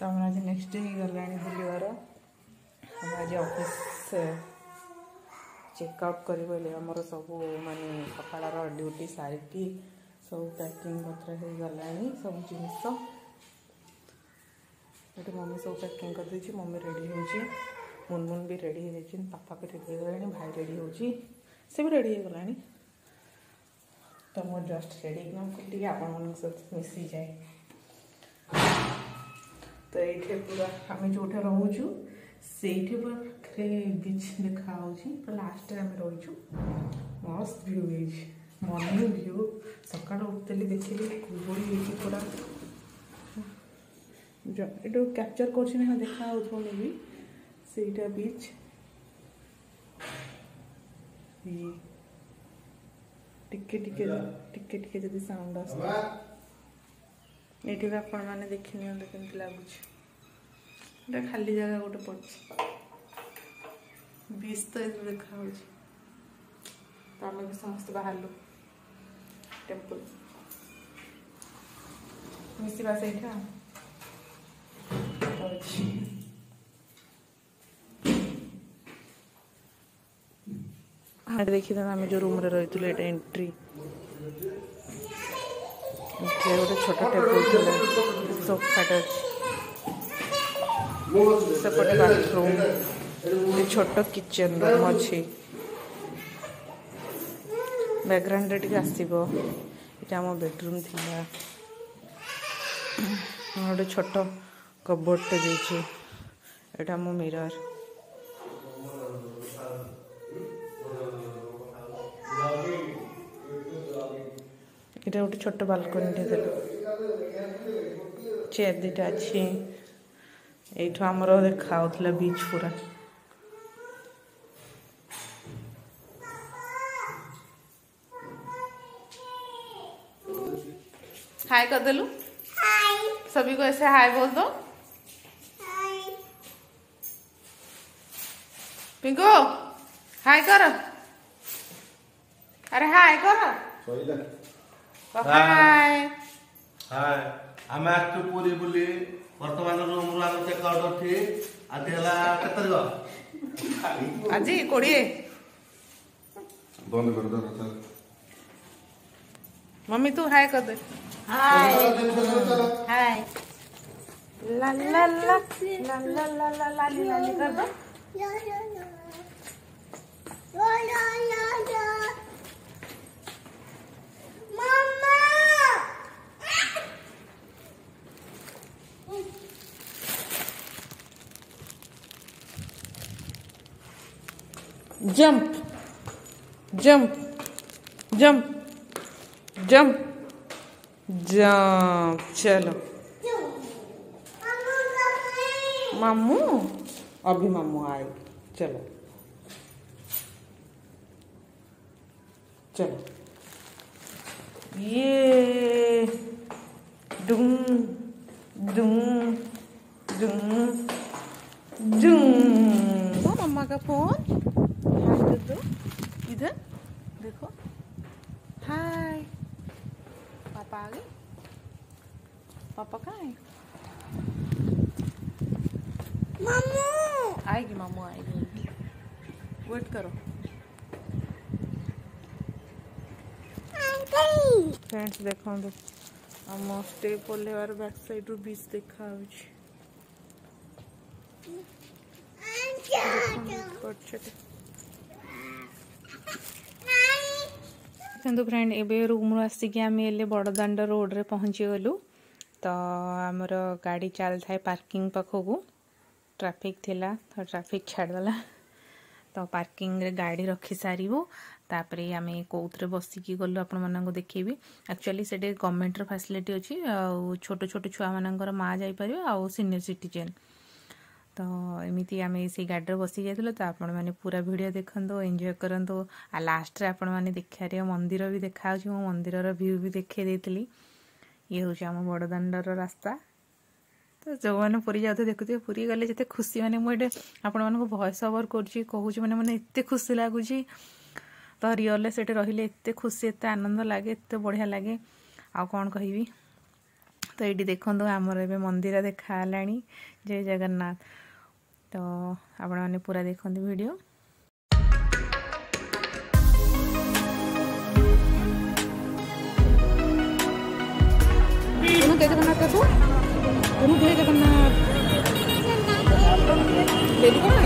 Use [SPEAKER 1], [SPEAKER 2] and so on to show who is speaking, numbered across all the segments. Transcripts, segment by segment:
[SPEAKER 1] तो आम आज नेक्स्ट डे गला बुलवार आज अफिस् चेकअप कर सब मान सका ड्यूटी सारिकी सब पैकिंग पत्र हो गला सब जिन मम्मी सब पैकिंग कर देती मम्मी रेडी मुनमुन भी रेडी हो पापा भी रेडी हो भाई रेडी हो सी रेडी हो गला तो मुझ जस्ट रेडी ना कर सहित मिसी जाए तो ये पूरा आम जो रोचु से बीच देखा तो लास्ट आम रही मस्त भ्यू ये मर्णिंग भ्यू सका उठते देखिए कुछ पूरा जो कैप्चर कर देखा भी सेटा बीच टिके टिके टिके टिके साउंड आस ଏଇଠି ବି ଆପଣମାନେ ଦେଖିନିଅନ୍ତୁ କେମିତି ଲାଗୁଛି ଏଇଟା ଖାଲି ଜାଗା ଗୋଟେ ପଡ଼ିଛି ବିସ୍ ତ ଏଥିରୁ ଦେଖାହେଉଛି ତ ଆମେ ବି ସମସ୍ତେ ବାହାରିଲୁ ଟେମ୍ପଲ୍ ମିଶିବା ସେଇଟା ଆଉ ଯାଉଛି ଦେଖିଥାନ୍ତୁ ଆମେ ଯେଉଁ ରୁମ୍ରେ ରହିଥିଲୁ ଏଇଟା ଏଣ୍ଟ୍ରି ଏଥିରେ ଗୋଟେ ଛୋଟ ଟେବୁଲ୍ ଥିଲା ସୋଫାଟେ ଅଛି ସେପଟେ ବାଥରୁମ୍ ଛୋଟ କିଚେନ୍ ରୁମ୍ ଅଛି ବ୍ୟାକ୍ଗ୍ରାଉଣ୍ଡରେ ଟିକେ ଆସିବ ଏଇଟା ଆମ ବେଡ଼ରୁମ୍ ଥିଲା ଗୋଟେ ଛୋଟ କବୋର୍ଡ଼ଟେ ଦେଇଛି ଏଇଟା ଆମ ମିରର୍ এটা ଗୋଟେ ଛୋଟ ବାଲକୋନିଟେ ଦେଲୁ ଚେୟାର ଦୁଇଟା ଅଛି ଏଇଠୁ ଆମର ଦେଖାଯାଉଥିଲା ବିଚ୍ ପୁରା हाय कर दे हाय सभी को ऐसे हाय बोल दो हाय पिंको हाय करो अरे हाय करो
[SPEAKER 2] ହାଏ ଆମେ ଆସିଛୁ ପୁରୀ ବୁଲି ବର୍ତ୍ତମାନ ରୁମରୁ ଆମେ ଚେକ୍ ଆଉଟ୍ ଅଛି ଆଜି ହେଲା କେତେ ତାରିଖ
[SPEAKER 1] ଆଜି କୋଡ଼ିଏ
[SPEAKER 3] ବନ୍ଦ କରିଦେବ
[SPEAKER 1] ମମ୍ମି ତୁ ହାଏ
[SPEAKER 4] କରିଦେ ହାଏ
[SPEAKER 1] ଲା ଲା ଲା ଲା ଲା ଲା ଲା ଲା ଲା ଲା ଲା jump jump jump jump jump चलो मामू अभी मामू आए चलो चलो ये डुम डुम डुम डुम मम्मा का फोन दो तो इधर देखो हाय पापा आ गए पापा कहाँ है मामू आएगी मामू आएगी वेट करो फ्रेंड्स देखो आम स्टेप ओह्लैर बैक सैड्रु बीच देखा देखो ଦେଖନ୍ତୁ ଫ୍ରେଣ୍ଡ ଏବେ ରୁମ୍ରୁ ଆସିକି ଆମେ ହେଲେ ବଡ଼ଦାଣ୍ଡ ରୋଡ଼ରେ ପହଞ୍ଚିଗଲୁ ତ ଆମର ଗାଡ଼ି ଚାଲିଥାଏ ପାର୍କିଂ ପାଖକୁ ଟ୍ରାଫିକ୍ ଥିଲା ତ ଟ୍ରାଫିକ୍ ଛାଡ଼ିଦେଲା ତ ପାର୍କିଂରେ ଗାଡ଼ି ରଖିସାରିବୁ ତାପରେ ଆମେ କେଉଁଥିରେ ବସିକି ଗଲୁ ଆପଣମାନଙ୍କୁ ଦେଖେଇବି ଆକ୍ଚୁଆଲି ସେଠି ଗଭର୍ଣ୍ଣମେଣ୍ଟର ଫ୍ୟାସିଲିଟି ଅଛି ଆଉ ଛୋଟ ଛୋଟ ଛୁଆମାନଙ୍କର ମା ଯାଇପାରିବେ ଆଉ ସିନିୟର ସିଟିଜେନ୍ तो एमती आम से गाड़ी में बस जाइए तो आपण पूरा भिड देखु एंजय करूँ आ लास्टे आपण मैंने देखार मंदिर भी देखा मो मंदिर भ्यू भी देखी ये हूँ आम बड़दाणर रास्ता तो जो मैंने पूरी जाऊ देखु पूरी गले जिते खुशी मैंने मुझे आपण मैं भयस ओवर करें खुशी लगुच तो रियल से रही खुशी एत आनंद लगे एत बढ़िया लगे आ कौन कहबी ତ ଏଇଠି ଦେଖନ୍ତୁ ଆମର ଏବେ ମନ୍ଦିର ଦେଖାହେଲାଣି ଜୟ ଜଗନ୍ନାଥ ତ ଆପଣମାନେ ପୁରା ଦେଖନ୍ତୁ ଭିଡ଼ିଓ
[SPEAKER 4] ଜୟ ଜଗନ୍ନାଥ ଜୟ ଜଗନ୍ନାଥ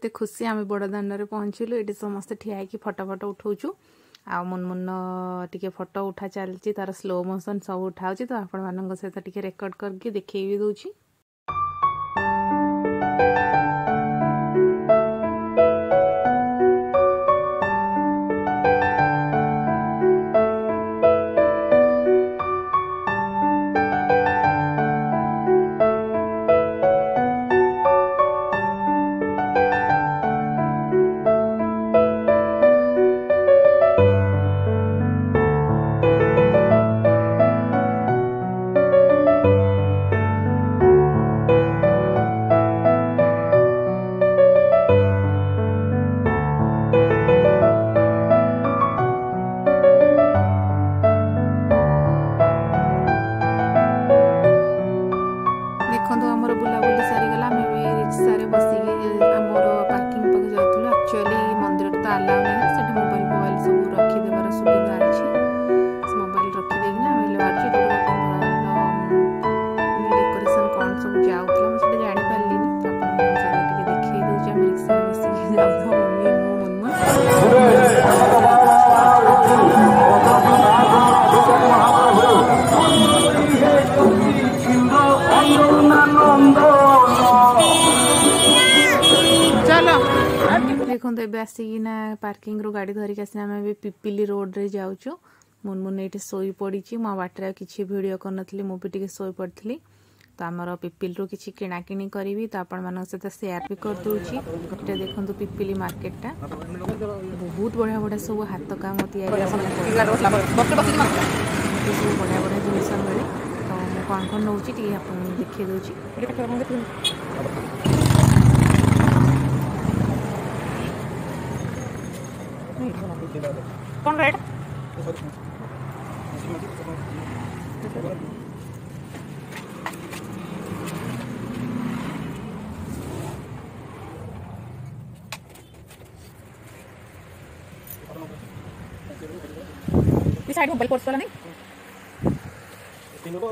[SPEAKER 1] କେତେ ଖୁସି ଆମେ ବଡ଼ଦାଣ୍ଡରେ ପହଞ୍ଚିଲୁ ଏଠି ସମସ୍ତେ ଠିଆ ହେଇକି ଫଟୋ ଫଟୋ ଉଠାଉଛୁ ଆଉ ମୁନମୁନ ଟିକେ ଫଟୋ ଉଠା ଚାଲିଛି ତାର ସ୍ଲୋ ମୋସନ୍ ସବୁ ଉଠାଉଛି ତ ଆପଣମାନଙ୍କ ସହିତ ଟିକେ ରେକର୍ଡ଼ କରିକି ଦେଖେଇ ବି ଦେଉଛି ଏବେ ଆସିକିନା ପାର୍କିଂରୁ ଗାଡ଼ି ଧରିକି ଆସିନା ଆମେ ଏବେ ପିପିଲି ରୋଡ଼ରେ ଯାଉଛୁ ମୁନମୁନ ଏଇଠି ଶୋଇପଡ଼ିଛି ମୁଁ ବାଟରେ ଆଉ କିଛି ଭିଡ଼ିଓ କରିନଥିଲି ମୁଁ ବି ଟିକେ ଶୋଇପଡ଼ିଥିଲି ତ ଆମର ପିପିଲିରୁ କିଛି କିଣାକିଣି କରିବି ତ ଆପଣମାନଙ୍କ ସହିତ ସେୟାର ବି କରିଦେଉଛି ଏଇଟା ଦେଖନ୍ତୁ ପିପିଲି ମାର୍କେଟଟା ବହୁତ ବଢ଼ିଆ ବଢ଼ିଆ ସବୁ ହାତ କାମ ତିଆରି ସବୁ ବଢ଼ିଆ ବଢ଼ିଆ ଜିନିଷ ମିଳେ ତ ମୁଁ କ'ଣ କ'ଣ ନେଉଛି ଟିକେ ଆପଣଙ୍କୁ ଦେଖେଇ ଦେଉଛି
[SPEAKER 4] कौन बैठ साइड में बल कोर्स वाला नहीं
[SPEAKER 1] तीनों को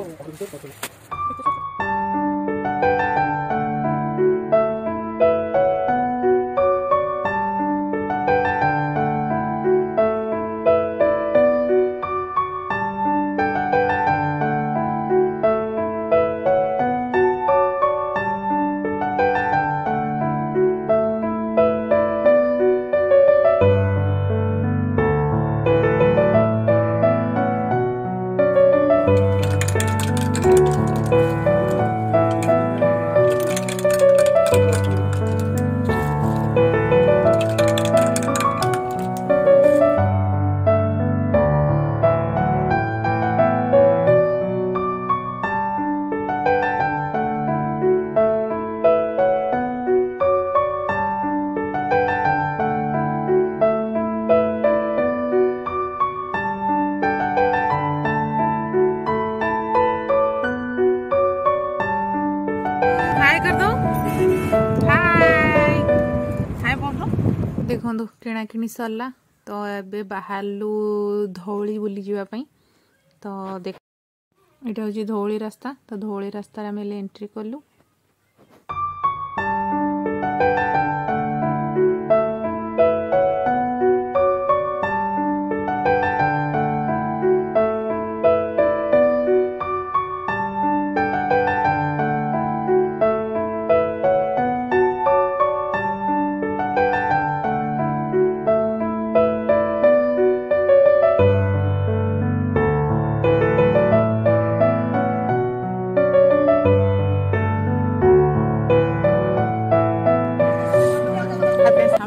[SPEAKER 1] कि सरला तो
[SPEAKER 4] ये बाहर धौली बुल तो देख ये धौली रास्ता तो धौली रास्त आम एंट्री कलु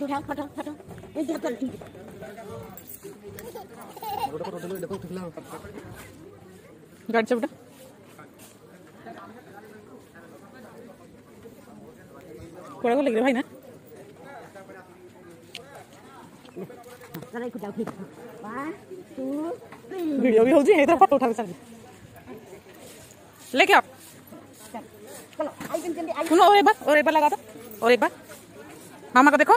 [SPEAKER 4] जो है फटा फटा ये कर दी रोटा रोटा ले देखो ठिकला गाड़ी से बेटा कोड़ा को लग रहा भाई ना वीडियो भी हो जी इधर फोटो उठा के चल लेके आप सुनो और एक बार और एक बार लगा दो और एक बार मामा को देखो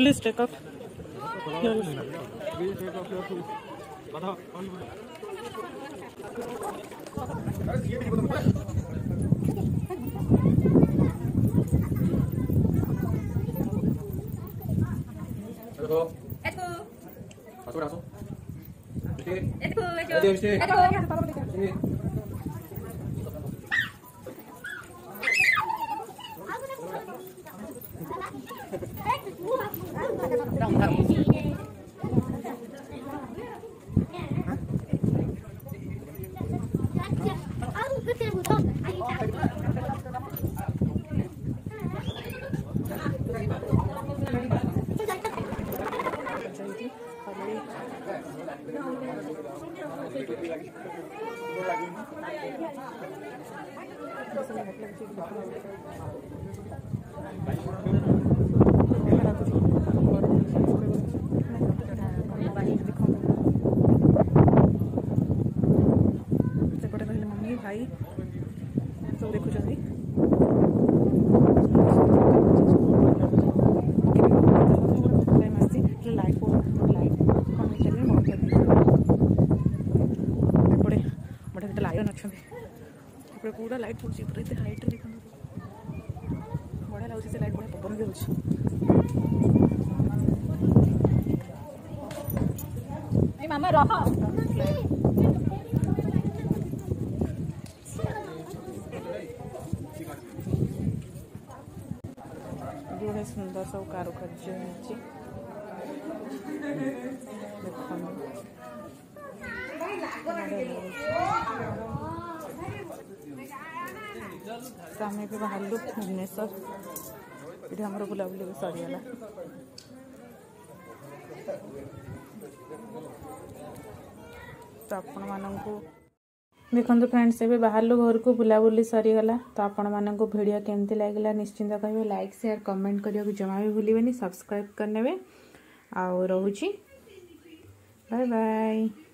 [SPEAKER 4] Please take up. Please take up your tools. बताओ कौन अरे ये भी बताओ Eko. Eko. Masuk langsung. Oke. Eko, Eko. Jadi sini. Eko. Sini. Aku nak Thank you. Light ପଡ଼ୁଛି ପୁରା ଏତେ ହାଇଟ୍ରେ ଦେଖନ୍ତୁ ବଢ଼ିଆ ଲାଗୁଛି ସେ ଲାଇଟ୍ ବଢ଼ିଆ ପବନ ବି ହେଉଛି ମାମା ରହ
[SPEAKER 1] ସୁନ୍ଦର ସବୁ କାରୁକାର୍ଯ୍ୟ ହେଇଛି ଦେଖନ୍ତୁ आमे तो भी तो बाहर भुवनेश्वर ये आम बुलाबूली भी सरगला तो आपण मानक देखु फ्रेंड्स एवं बाहर घर को बुलाबूली सरीगला तो आपण मानक भिडियो केमती लगेगा निश्चिंत कह लाइक सेयार कमेंट करने को जमा भी भूलबेनि सब्सक्राइब करने आ रोच बाय बाय